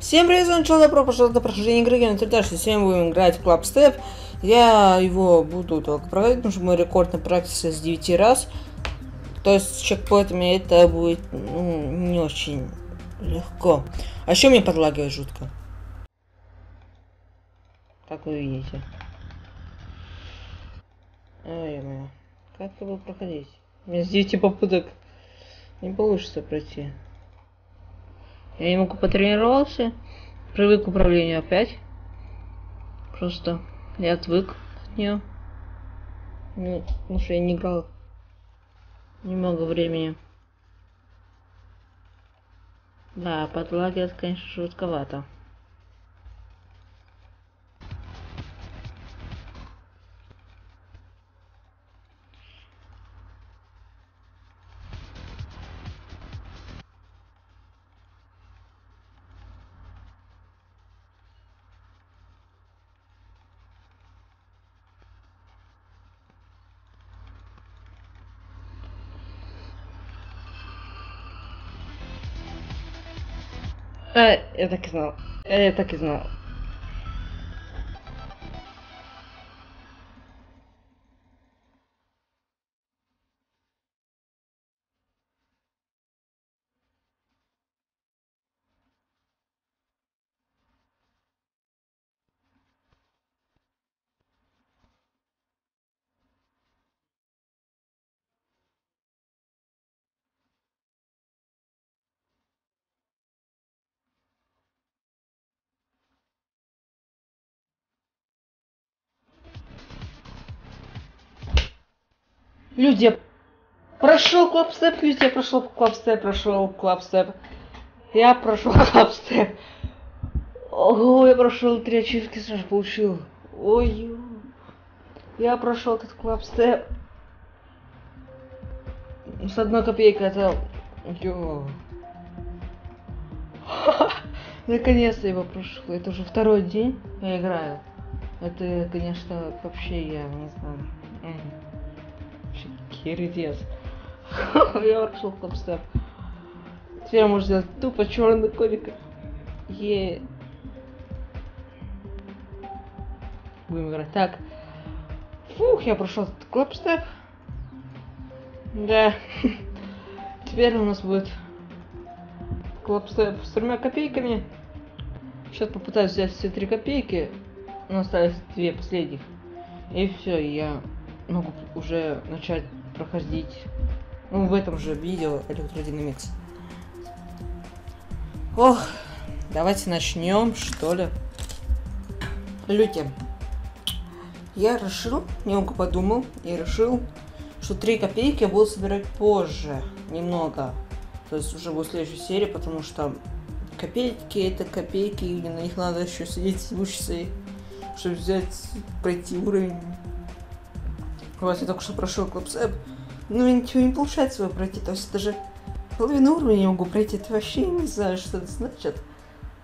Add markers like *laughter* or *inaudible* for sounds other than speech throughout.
Всем привет, с вами Челда Про, пожалуйста, прохождение игры Game 3 Сегодня будем играть в Club Step. Я его буду только проходить, потому что мой рекорд на практике с 9 раз. То есть с чекпоинтами это будет ну, не очень легко. А еще мне подлагивает жутко. Как вы видите. Ой, моя. Как его проходить? У меня с 9 попыток не получится пройти. Я немного потренировался, привык к управлению опять. Просто я отвык от нее. Ну, потому что я не играл немного времени. Да, подлагивает, конечно, жутковато. Э, я так и знал. Э, я так Люди, прошел клапстеп, люди, прошел клапстеп, прошел клапстеп. Я прошел *laughs* клапстеп. Ого, я прошел три ачивки, сразу получил. Ой, я прошел этот клапстеп. С одной копейкой это... Йо. *laughs* Наконец-то его прошел. Это уже второй день я играю. Это, конечно, вообще я не знаю. Хердец. *laughs* Я в Clubstep. Теперь можно сделать тупо черный коник. Е. Будем играть так. Фух, я прошел Clubstep. Да. *laughs* Теперь у нас будет Clubstep с тремя копейками. Сейчас попытаюсь взять все три копейки. Но остались две последних. И все, я могу уже начать проходить ну, в этом же видео электродинамикс. Ох, давайте начнем, что ли. Люди, я решил, немного подумал и решил, что 3 копейки я буду собирать позже, немного. То есть уже будет следующей серии, потому что копейки это копейки, и на них надо еще сидеть, учиться, чтобы взять, пройти уровень вот, я только что прошел клубсэп. Ну, ничего не получается его пройти. То есть даже половину уровня не могу пройти. Это вообще не знаю, что это значит.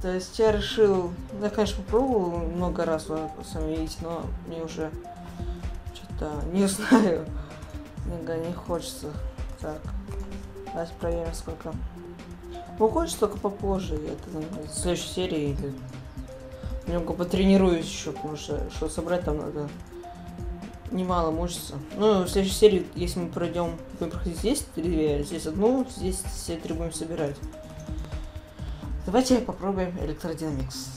То есть я решил... Я, конечно, попробовал много раз, видите, но мне уже что-то не *laughs* знаю. Мне не хочется. Так. Давайте проверим, сколько. Ну, хочется только попозже. Это в следующей серии или немного потренируюсь еще, потому что что собрать там надо немало мышцы. Ну, в следующей серии, если мы пройдем, будем проходить здесь две, здесь одну, здесь все три будем собирать. Давайте попробуем электродинамикс.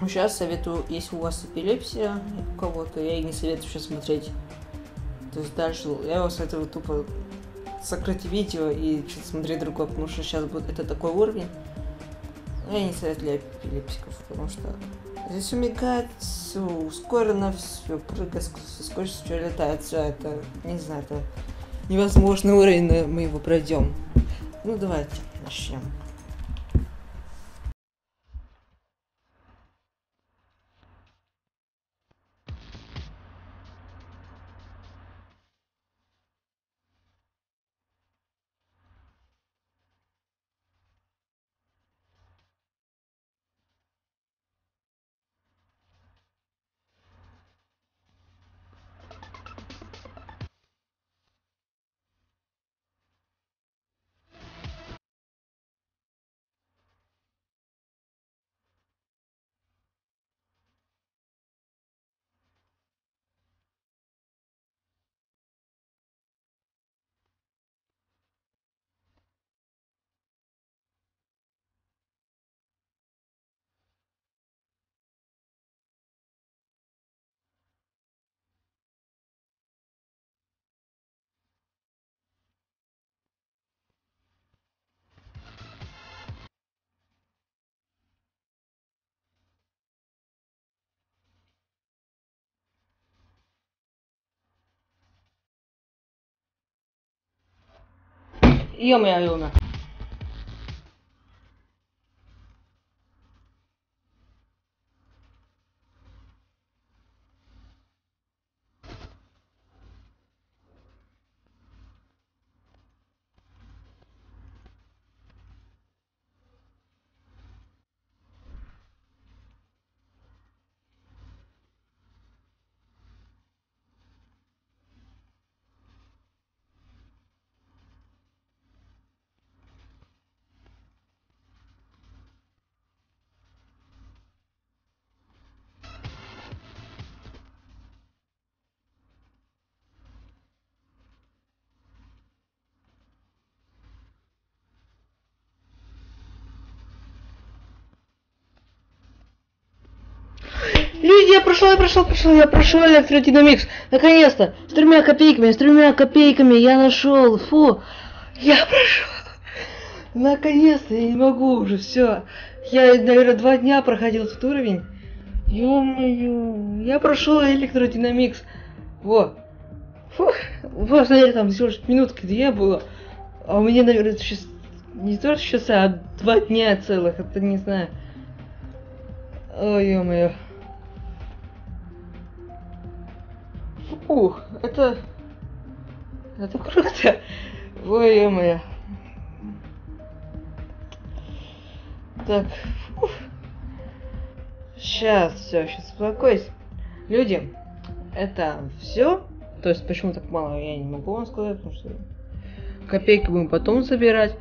Ну, сейчас советую, если у вас эпилепсия у кого-то, я и не советую сейчас смотреть. То есть дальше я вас советую тупо закрыть видео и что-то смотреть другое, потому что сейчас будет это такой уровень. Я не советую для эпилепсиков, потому что Здесь все мигает, все ускорено, все прыгает, все скорость, все летает, все это, не знаю, это невозможный уровень, но мы его пройдем. Ну давайте начнем. Ё-моё, ё-моё. Люди, я прошел, я прошел, прошел, я прошел электродинамикс. Наконец-то, с тремя копейками, с тремя копейками я нашел. Фу, я прошел. Наконец-то, я не могу уже, все. Я, наверное, два дня проходил этот уровень. Ё-моё, я прошел электродинамикс. Вот. Фух, вот, наверное, там всего лишь минутки две было. А у меня, наверное, сейчас не то часа, а два дня целых, это не знаю. Ой, ё-моё. Ух, это... Это круто. Ой, ё-моё. Так, фух. Сейчас, все, сейчас успокойся. Люди, это все. То есть, почему так мало, я не могу вам сказать, потому что копейки будем потом собирать.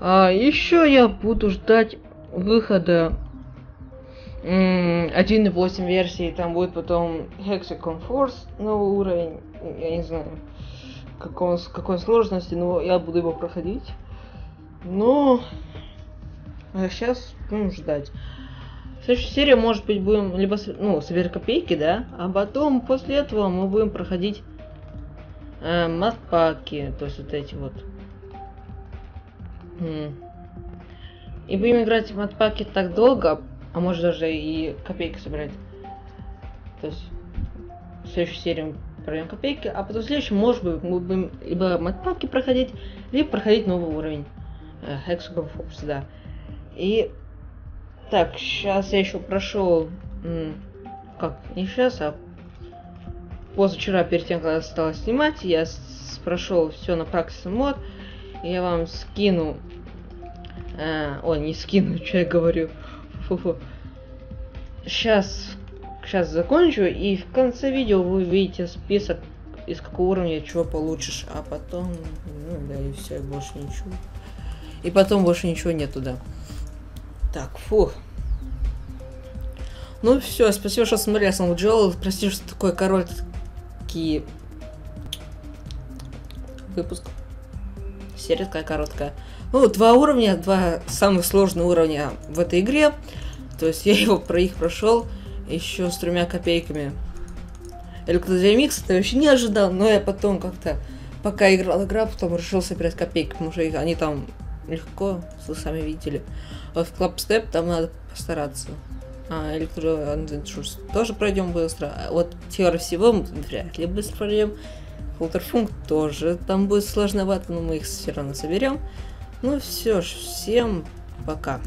А еще я буду ждать выхода 1.8 версии, там будет потом Hexagon Force новый уровень, я не знаю, как он, какой сложности, но я буду его проходить. Но а сейчас будем ждать. Следующая серия, может быть, будем либо ну, собирать копейки, да, а потом после этого мы будем проходить э, матпаки, то есть вот эти вот. И будем играть в матпаки так долго, а может даже и копейки собирать. То есть в следующей серии мы пройдем копейки, а потом в следующем, может быть, мы будем либо матпаки проходить, либо проходить новый уровень. Э, Hexagon Force, да. И так, сейчас я еще прошел, как, не сейчас, а позавчера, перед тем, как я снимать, я прошел все на практике мод. Я вам скину, э, ой, не скину, *laughs* что я говорю, Фу-фу. Сейчас, сейчас закончу, и в конце видео вы увидите список, из какого уровня чего получишь, а потом, ну да, и все, больше ничего. И потом больше ничего нету, да. Так, фух. Ну все, спасибо, что смотрели, я сам Джоэл. Прости, что такой короткий выпуск. Серия такая короткая. Ну, два уровня, два самых сложных уровня в этой игре. То есть я его про их прошел еще с тремя копейками. Электродинамикс это вообще не ожидал, но я потом как-то, пока играл игра, потом решил собирать копейки, потому что они там легко, вы сами видели. Вот в Step там надо постараться. А, электро тоже пройдем быстро. А вот теория всего мы вряд ли быстро пройдем. Фултерфунк тоже там будет сложновато, но мы их все равно соберем. Ну все ж, всем пока.